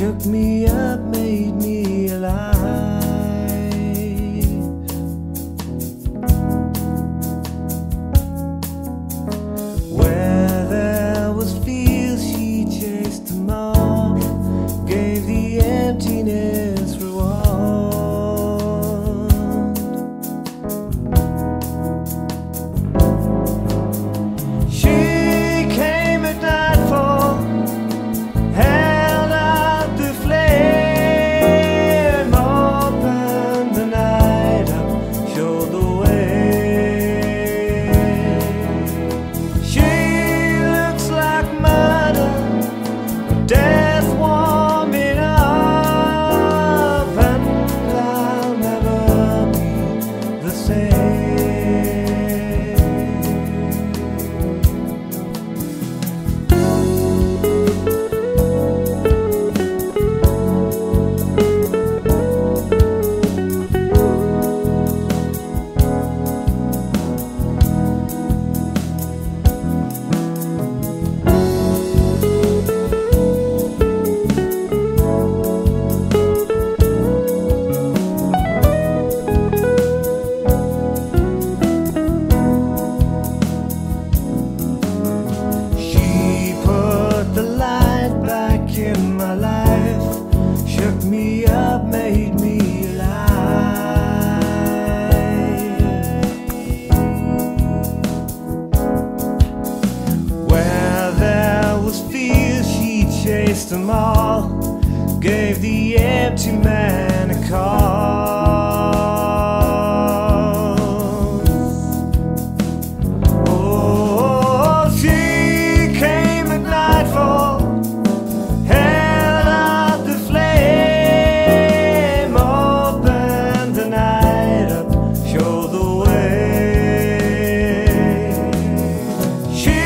shook me up, made me chased them all, gave the empty man a call. Oh, she came at nightfall, held out the flame, opened the night up, showed the way. She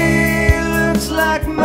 looks like my